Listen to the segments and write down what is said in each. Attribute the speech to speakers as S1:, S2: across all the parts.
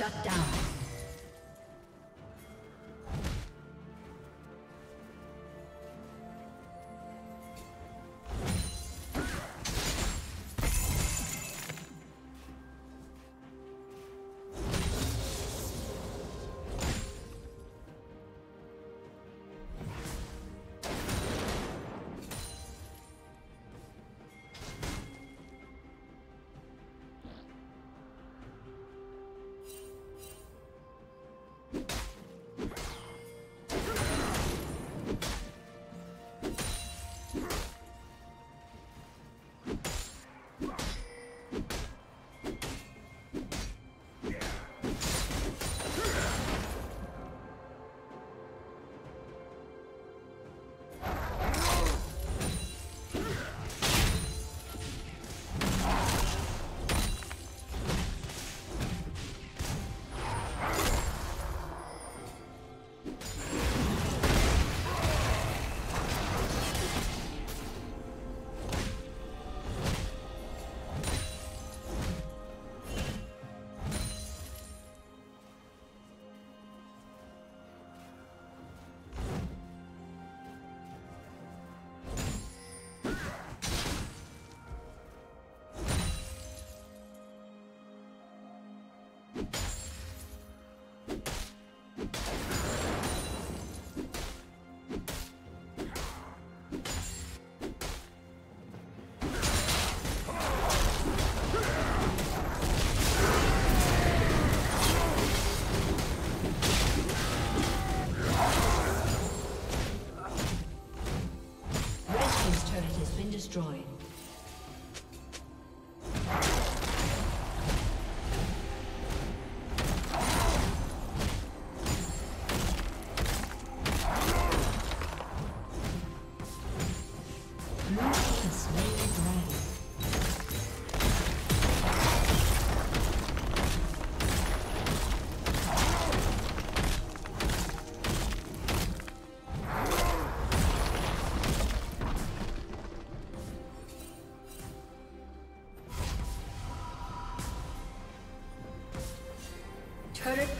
S1: Shut down.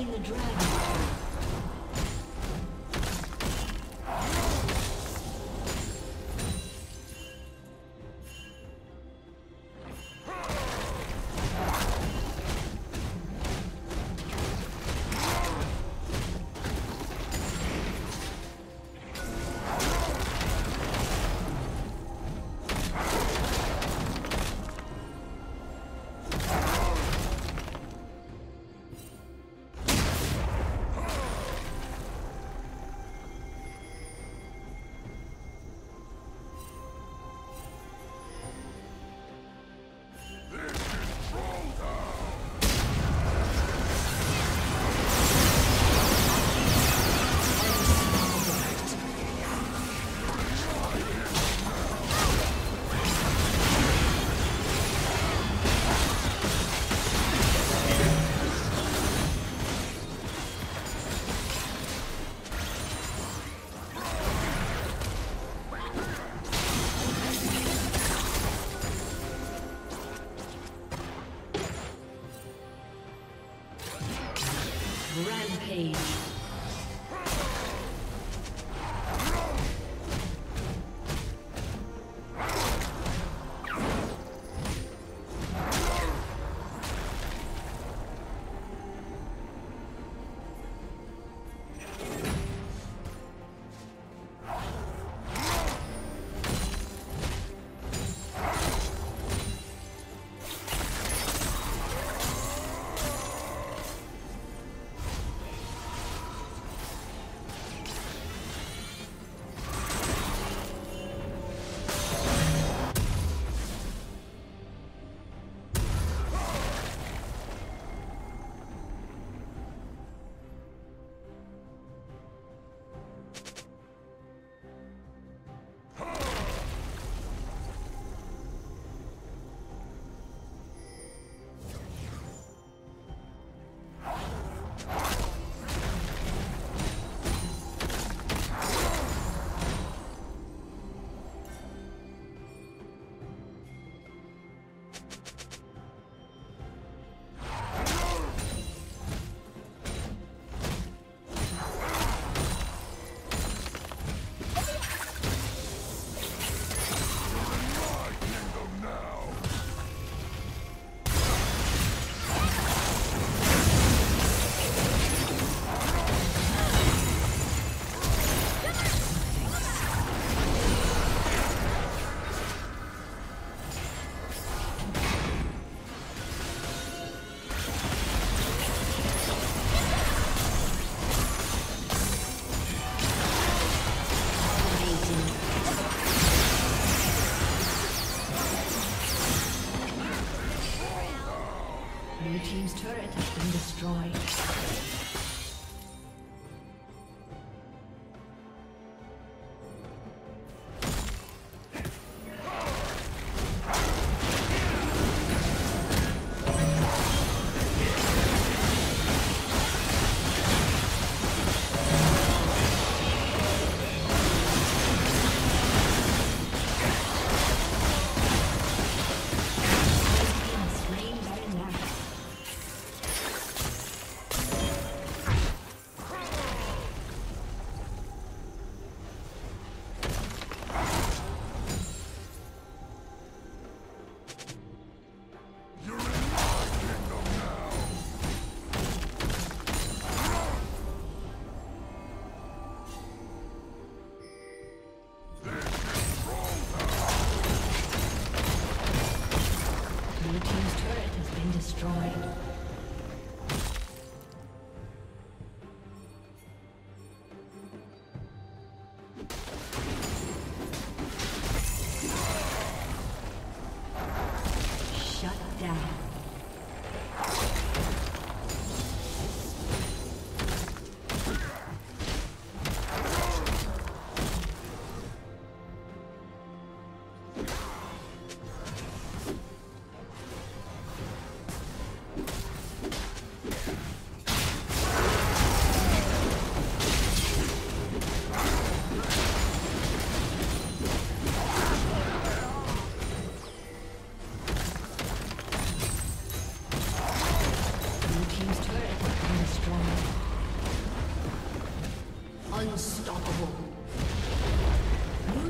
S1: Slain the dragon.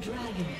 S1: dragon.